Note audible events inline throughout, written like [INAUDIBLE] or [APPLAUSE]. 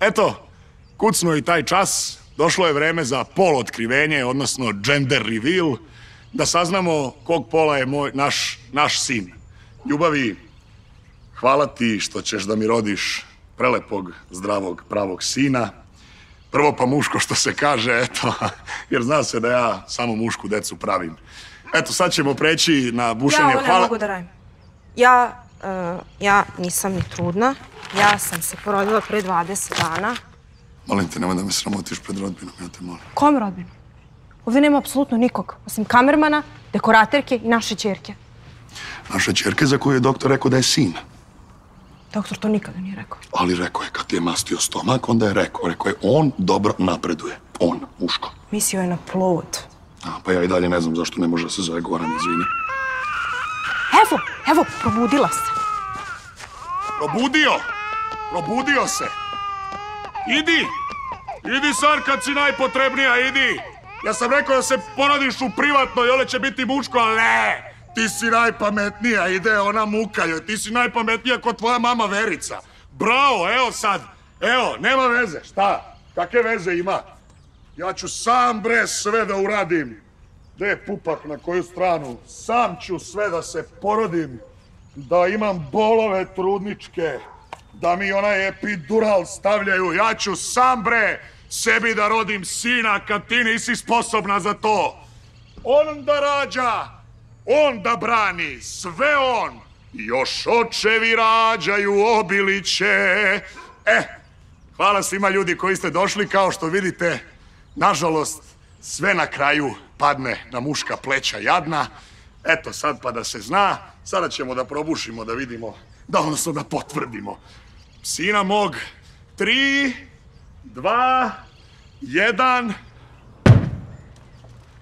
Eto, kucno i taj čas, došlo je vreme za pol otkrivenje, odnosno gender reveal, da saznamo kog pola je moj, naš, naš sin. Ljubavi, hvala ti što ćeš da mi rodiš prelepog, zdravog, pravog sina. Prvo pa muško što se kaže, eto, [LAUGHS] jer zna se da ja samo mušku decu pravim. Eto, sad ćemo preći na bušenje. Ja ovo ne Hvala- mogu da radim. Ja, e, ja nisam ni trudna. Ja sam se porodila pre 20 dana. Molim te, nemoj da me sramotiš pred rodbinom, ja te molim. Kom rodbinu? Ovdje nema apsolutno nikog, osim kamermana, dekoraterke i naše čerke. Naša čerke za koju je doktor rekao da je sin. Doktor to nikada nije rekao. Ali rekao je, kad ti je mastio stomak, onda je rekao, rekao je, on dobro napreduje. On, muško. Mislio je na plod. A, pa ja i dalje ne znam zašto ne može da se zove Goran, izvini. Evo, evo, probudila se. Probudio! Probudio se! Idi! Idi sad kad si najpotrebnija, idi! Ja sam rekao da se porodiš u privatno i ole će biti muško, ali ne! Ti si najpametnija, ide ona muka joj, ti si najpametnija kod tvoja mama Verica. Bravo, evo sad, evo, nema veze, šta? Kakve veze ima? Ja ću sam bre sve da uradim. Gde je pupak na koju stranu? Sam ću sve da se porodim. Da imam bolove trudničke. Da mi onaj epidural stavljaju. Ja ću sam bre sebi da rodim sina kad ti nisi sposobna za to. On da rađa. On da brani. Sve on. Još očevi rađaju obiliće. E, Hvala svima ljudi koji ste došli. Kao što vidite, nažalost, sve na kraju padne na muška pleća jadna. Eto sad pa da se zna, sada ćemo da probušimo, da vidimo, da odnosno da potvrdimo. Sina mog, tri, dva, jedan...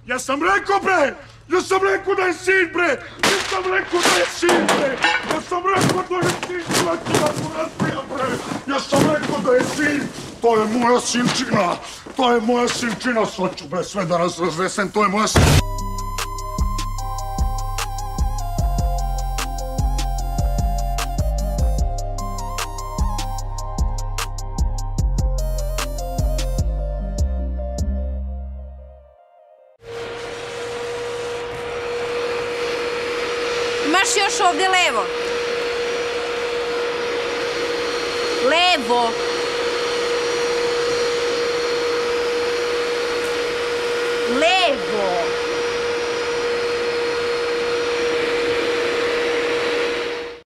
Ja sam rekao bre! Ja sam rekao da je sin bre! Ja sam rekao da je sin bre! Ja sam rekao da je sin razbija bre! Ja sam rekao da je sin! To je moja sinčina! To je moja sinčina! Sad ću bre sve da nas razvesem, to je moja sinčina! Imaš još ovdje levo. Levo. Levo.